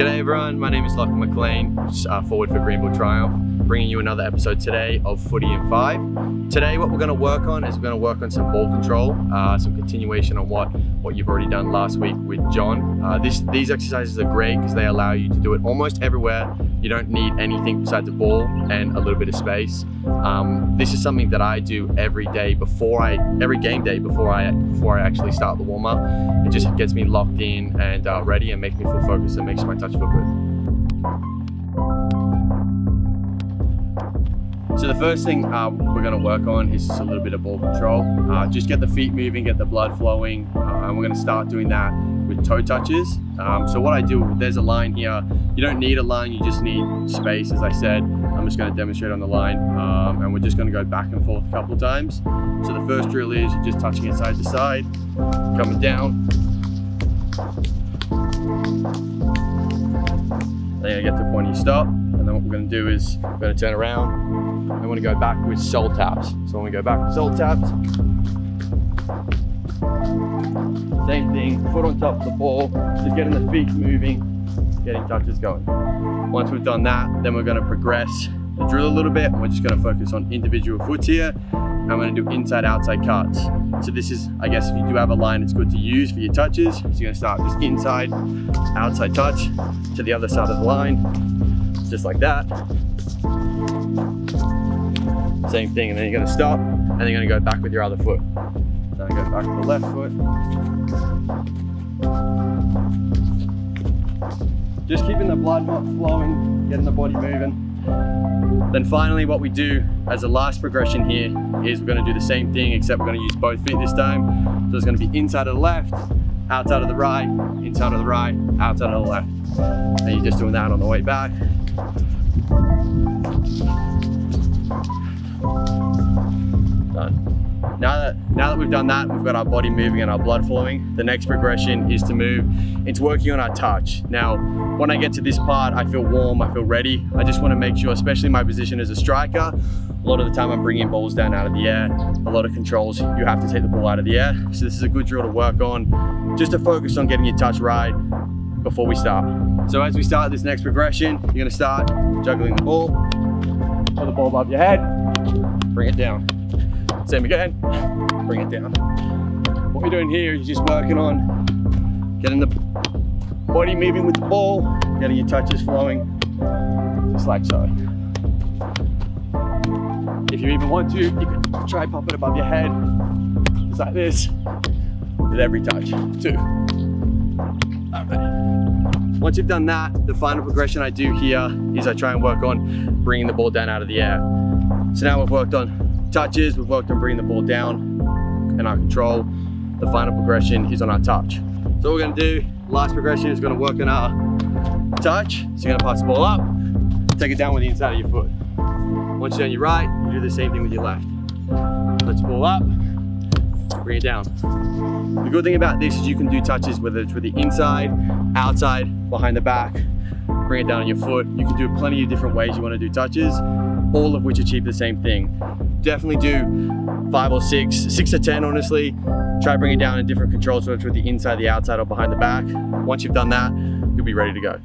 G'day everyone, my name is Lachlan McLean, uh, forward for Greenville Triumph, bringing you another episode today of Footy in 5. Today what we're going to work on is we're going to work on some ball control, uh, some continuation on what, what you've already done last week with John. Uh, this, these exercises are great because they allow you to do it almost everywhere. You don't need anything besides a ball and a little bit of space. Um, this is something that I do every day before I, every game day before I, before I actually start the warm up. It just gets me locked in and uh, ready and makes me feel focused and makes my touch feel good. So the first thing uh, we're going to work on is just a little bit of ball control. Uh, just get the feet moving, get the blood flowing, uh, and we're going to start doing that with toe touches. Um, so what I do, there's a line here. You don't need a line, you just need space, as I said. I'm just going to demonstrate on the line, um, and we're just going to go back and forth a couple times. So the first drill is you're just touching it side to side, coming down. Then you get to the point you stop, and then what we're going to do is we're going to turn around, I want to go back with sole taps. So when we go back with sole taps, same thing, foot on top of the ball, just getting the feet moving, getting touches going. Once we've done that, then we're going to progress the drill a little bit. We're just going to focus on individual foots here. I'm going to do inside outside cuts. So this is, I guess if you do have a line, it's good to use for your touches. So you're to start this inside, outside touch to the other side of the line, just like that. Same thing, and then you're gonna stop, and then you're gonna go back with your other foot. So I go back to the left foot. Just keeping the blood not flowing, getting the body moving. Then finally what we do as a last progression here is we're gonna do the same thing except we're gonna use both feet this time. So it's gonna be inside of the left, outside of the right, inside of the right, outside of the left. And you're just doing that on the way back. Now that, now that we've done that, we've got our body moving and our blood flowing, the next progression is to move into working on our touch. Now, when I get to this part, I feel warm, I feel ready. I just wanna make sure, especially my position as a striker, a lot of the time I'm bringing balls down out of the air. A lot of controls, you have to take the ball out of the air. So this is a good drill to work on, just to focus on getting your touch right before we start. So as we start this next progression, you're gonna start juggling the ball, put the ball above your head, bring it down. Same again, bring it down. What we're doing here is just working on getting the body moving with the ball, getting your touches flowing, just like so. If you even want to, you can try pop it above your head, just like this, with every touch, two. All right. Once you've done that, the final progression I do here is I try and work on bringing the ball down out of the air. So now we've worked on touches, we've worked on bringing the ball down and our control. The final progression is on our touch. So what we're gonna do, last progression is gonna work on our touch. So you're gonna pass the ball up, take it down with the inside of your foot. Once you're on your right, you do the same thing with your left. The ball up, bring it down. The good thing about this is you can do touches whether it's with the inside, outside, behind the back, bring it down on your foot. You can do plenty of different ways you wanna do touches all of which achieve the same thing. Definitely do five or six, six to 10 honestly. Try bring it down in different controls, whether it's with the inside, the outside, or behind the back. Once you've done that, you'll be ready to go.